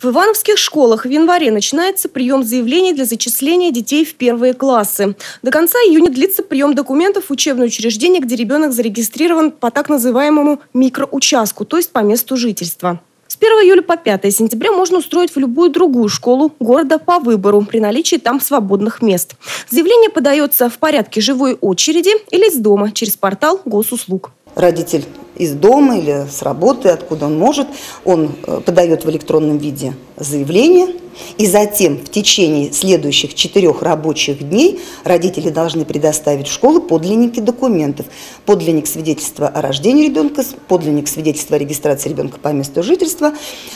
В ивановских школах в январе начинается прием заявлений для зачисления детей в первые классы. До конца июня длится прием документов в учебное учреждение, где ребенок зарегистрирован по так называемому микроучастку, то есть по месту жительства. С 1 июля по 5 сентября можно устроить в любую другую школу города по выбору при наличии там свободных мест. Заявление подается в порядке живой очереди или из дома через портал госуслуг. Родитель из дома или с работы, откуда он может, он э, подает в электронном виде заявление, и затем в течение следующих четырех рабочих дней родители должны предоставить в школу подлинники документов. Подлинник свидетельства о рождении ребенка, подлинник свидетельства о регистрации ребенка по месту жительства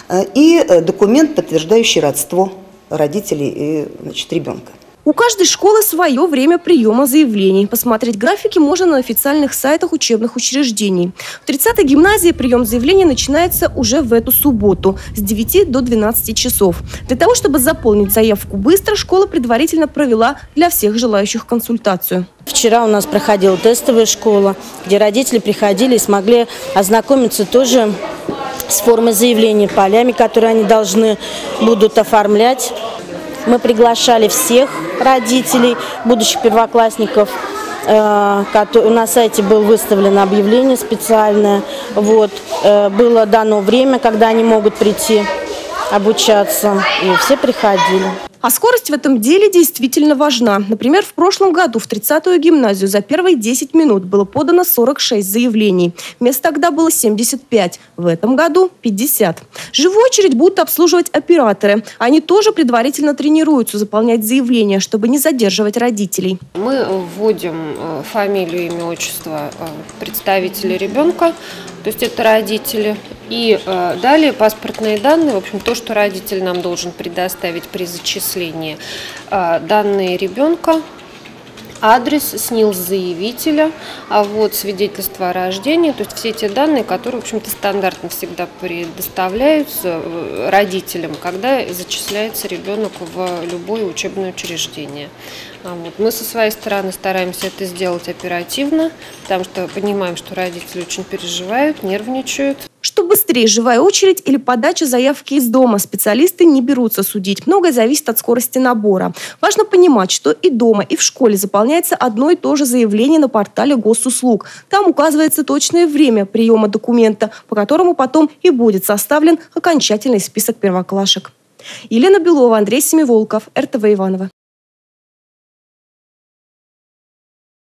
э, и э, документ, подтверждающий родство родителей и значит, ребенка. У каждой школы свое время приема заявлений. Посмотреть графики можно на официальных сайтах учебных учреждений. В 30-й гимназии прием заявлений начинается уже в эту субботу с 9 до 12 часов. Для того, чтобы заполнить заявку быстро, школа предварительно провела для всех желающих консультацию. Вчера у нас проходила тестовая школа, где родители приходили и смогли ознакомиться тоже с формой заявления, полями, которые они должны будут оформлять. Мы приглашали всех родителей, будущих первоклассников. Э, на сайте было выставлено объявление специальное. Вот. Э, было дано время, когда они могут прийти обучаться. И все приходили. А скорость в этом деле действительно важна. Например, в прошлом году в 30-ю гимназию за первые 10 минут было подано 46 заявлений. Мест тогда было 75. В этом году 50. Живую очередь будут обслуживать операторы. Они тоже предварительно тренируются заполнять заявления, чтобы не задерживать родителей. Мы вводим э, фамилию, имя, отчество э, представителя ребенка, то есть это родители. И э, далее паспортные данные, в общем, то, что родитель нам должен предоставить при зачислении. Э, данные ребенка, адрес, СНИЛС заявителя, а вот свидетельство о рождении, то есть все те данные, которые, в общем-то, стандартно всегда предоставляются э, родителям, когда зачисляется ребенок в любое учебное учреждение. А вот. Мы со своей стороны стараемся это сделать оперативно, потому что понимаем, что родители очень переживают, нервничают. Что быстрее живая очередь или подача заявки из дома, специалисты не берутся судить. Многое зависит от скорости набора. Важно понимать, что и дома, и в школе заполняется одно и то же заявление на портале госуслуг. Там указывается точное время приема документа, по которому потом и будет составлен окончательный список первоклашек. Елена Белова, Андрей Семиволков, РТВ Иванова.